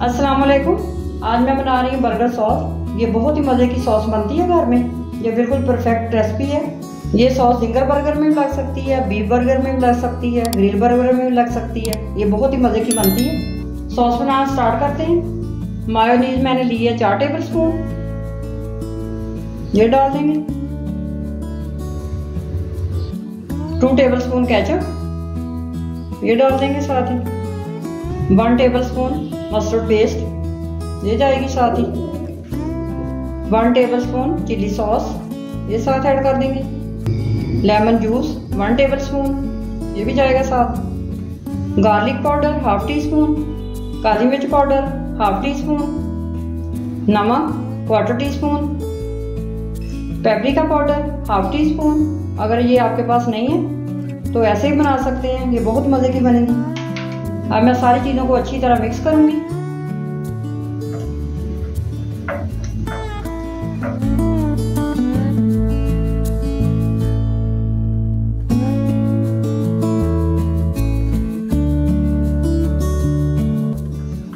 वालेकुम आज मैं बना रही हूँ बर्गर सॉस ये बहुत ही मज़े की सॉस बनती है घर में. ये बिल्कुल परफेक्ट रेसिपी है. ये सॉस जिंगर बर्गर में भी लग सकती है बीफ बर्गर में भी लग सकती है ग्रिल बर्गर में भी लग सकती है. ये बहुत ही मज़े की बनती है. सॉस बनाना स्टार्ट करते हैं. मायोनीज मैंने ली है चार टेबल स्पून ये डाल देंगे. टू टेबल स्पून कैचअप ये डाल देंगे साथ ही. One tablespoon mustard paste, ये जाएगी साथ ही। One tablespoon chilli sauce ये साथ ऐड कर देंगे। Lemon juice one tablespoon ये भी जाएगा साथ। Garlic powder half teaspoon काली मिर्च पाउडर हाफ़ टी स्पून नमक quarter teaspoon paprika powder half teaspoon अगर ये आपके पास नहीं है तो ऐसे ही बना सकते हैं, ये बहुत मज़े की बनेगी। अब मैं सारी चीज़ों को अच्छी तरह मिक्स करूँगी।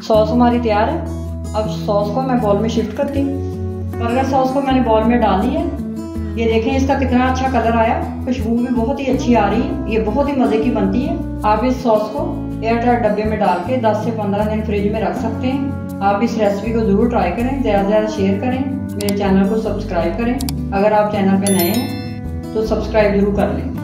सॉस हमारी तैयार है। अब सॉस को मैं बॉल में शिफ्ट करती हूँ। बर्गर सॉस को मैंने बॉल में डाली है, ये देखें इसका कितना अच्छा कलर आया। खुशबू भी बहुत ही अच्छी आ रही है। ये बहुत ही मज़े की बनती है। आप इस सॉस को एयर टाइट डब्बे में डाल के 10 से 15 दिन फ्रिज में रख सकते हैं। आप इस रेसिपी को ज़रूर ट्राई करें, ज़्यादा से ज़्यादा शेयर करें, मेरे चैनल को सब्सक्राइब करें। अगर आप चैनल पर नए हैं तो सब्सक्राइब ज़रूर कर लें।